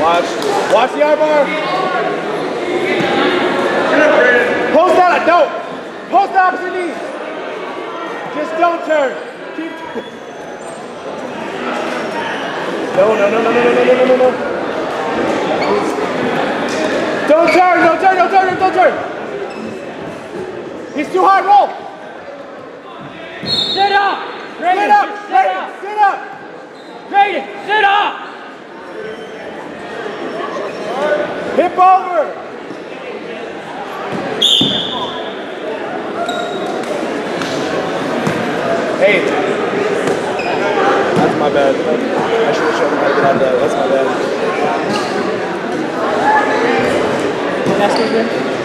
Watch. Watch the armbar. Post out. Don't. Post opposite knee. Just don't turn. Keep. No, no, no, no, no, no, no, no, no, no. Don't turn, don't turn, don't turn, don't turn. He's too hard, roll. Sit up! Sit up, sit up! sit up. Raiden, sit up! Hip over. Hey. That's my bad. I should have shown how to get out of that. That's my bad. That's good.